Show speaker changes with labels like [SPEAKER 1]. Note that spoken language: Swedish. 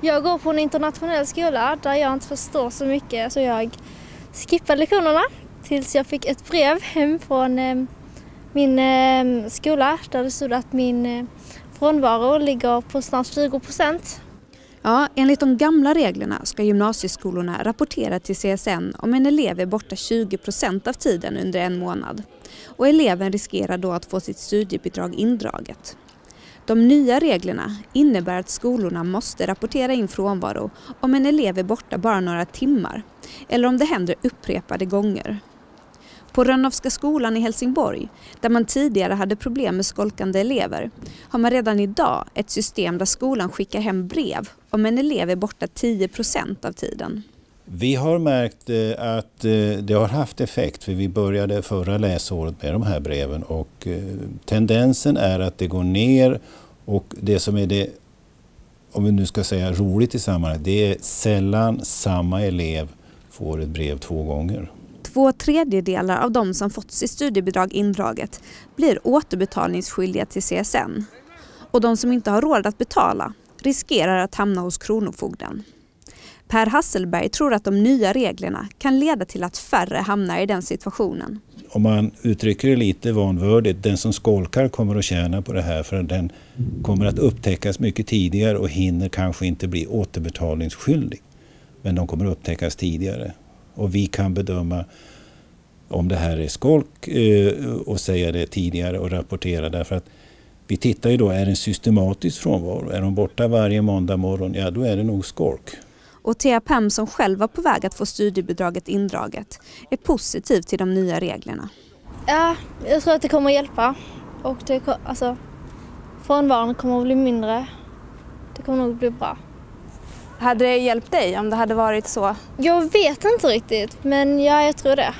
[SPEAKER 1] Jag går på en internationell skola där jag inte förstår så mycket så jag skippade lektionerna tills jag fick ett brev hem från eh, min eh, skola där det stod att min eh, frånvaro ligger på snart 20 procent.
[SPEAKER 2] Ja, enligt de gamla reglerna ska gymnasieskolorna rapportera till CSN om en elev är borta 20 procent av tiden under en månad. Och eleven riskerar då att få sitt studiebidrag indraget. De nya reglerna innebär att skolorna måste rapportera in frånvaro om en elev är borta bara några timmar eller om det händer upprepade gånger. På Rönnowska skolan i Helsingborg, där man tidigare hade problem med skolkande elever, har man redan idag ett system där skolan skickar hem brev om en elev är borta 10% av tiden.
[SPEAKER 3] Vi har märkt eh, att eh, det har haft effekt för vi började förra läsåret med de här breven och eh, tendensen är att det går ner och det som är det, om vi nu ska säga roligt i sammanhanget, det är sällan samma elev får ett brev två gånger.
[SPEAKER 2] Två tredjedelar av de som fått sitt studiebidrag indraget blir återbetalningsskyldiga till CSN. Och de som inte har råd att betala riskerar att hamna hos Kronofogden. Per Hasselberg tror att de nya reglerna kan leda till att färre hamnar i den situationen.
[SPEAKER 3] Om man uttrycker det lite vanvördigt, den som skolkar kommer att tjäna på det här för den kommer att upptäckas mycket tidigare och hinner kanske inte bli återbetalningsskyldig. Men de kommer att upptäckas tidigare och vi kan bedöma om det här är skolk eh, och säga det tidigare och rapportera därför att vi tittar ju då, är det en systematisk frånvaro? Är de borta varje måndag morgon? Ja, då är det nog skolk.
[SPEAKER 2] Och Thea Pem som själv var på väg att få studiebidraget indraget är positiv till de nya reglerna.
[SPEAKER 1] Ja, jag tror att det kommer att hjälpa och det, alltså, frånvaron kommer att bli mindre. Det kommer nog att bli bra.
[SPEAKER 4] Hade det hjälpt dig om det hade varit så?
[SPEAKER 1] Jag vet inte riktigt, men ja, jag tror det.